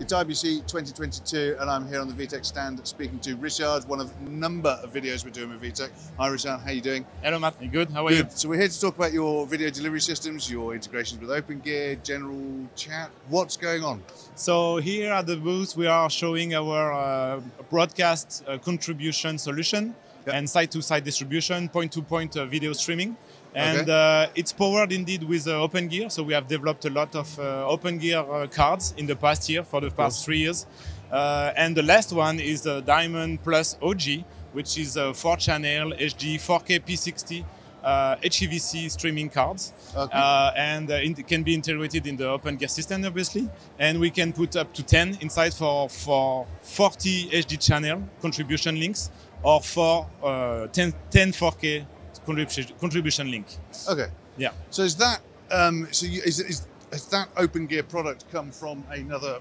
It's IBC 2022, and I'm here on the VITEC stand speaking to Richard, one of a number of videos we're doing with VITEC. Hi, Richard. How you doing? Hello, Matt. You good? How are Good. So we're here to talk about your video delivery systems, your integrations with OpenGear, general chat. What's going on? So here at the booth, we are showing our uh, broadcast uh, contribution solution Yeah. and side-to-side distribution, point-to-point uh, video streaming. And Okay. uh, it's powered indeed with uh, OpenGear. So we have developed a lot of uh, OpenGear uh, cards in the past year, for the past three years. Uh, and the last one is the Diamond Plus OG, which is a four-channel HD 4K P60 uh, HEVC streaming cards. Okay. Uh, and uh, it can be integrated in the OpenGear system, obviously. And we can put up to 10 inside for, for 40 HD channel contribution links or for uh, 10, 10 4K contribution, contribution link. Okay. Yeah. So is that um, so? You, is, is has that OpenGear product come from another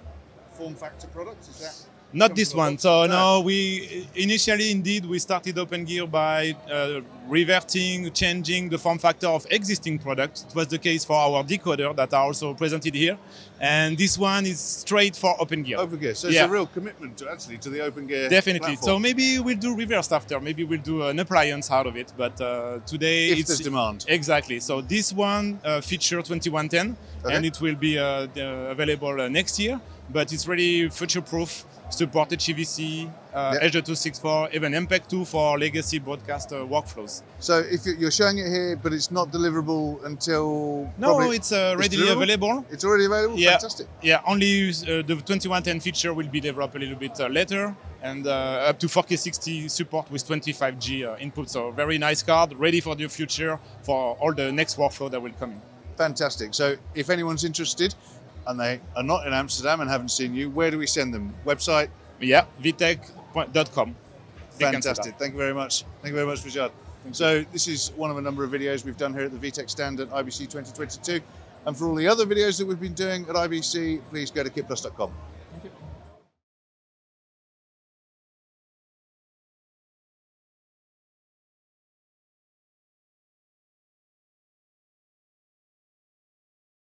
form factor product? Is that Not this one. So no, we initially indeed we started OpenGear by uh, reverting, changing the form factor of existing products. It was the case for our decoder that are also presented here, and this one is straight for OpenGear. OpenGear. So it's Yeah. a real commitment to actually to the OpenGear. Definitely. So maybe we'll do reverse after. Maybe we'll do an appliance out of it. But uh, today if it's there's demand. exactly. So this one uh, feature 2110, Okay. and it will be uh, available uh, next year. But it's really future-proof. Support HEVC, uh, Yeah. H.264, even MPEG-2 for legacy broadcast uh, workflows. So if you- you're showing it here, but it's not deliverable until No, it's uh, readily deliverable? available. it's already available. Yeah. Fantastic. Yeah, only uh, the 2110 feature will be developed a little bit uh, later, and uh, up to 4K60 support with 25G uh, input. So very nice card, ready for the future for all the next workflow that will come in. Fantastic. So if anyone's interested and they are not in Amsterdam and haven't seen you, where do we send them? Website? Yeah, vitec.com. Fantastic. Thank you very much. Thank you very much, Rajad. So this is one of a number of videos we've done here at the VITEC stand at IBC 2022. And for all the other videos that we've been doing at IBC, please go to kitplus.com.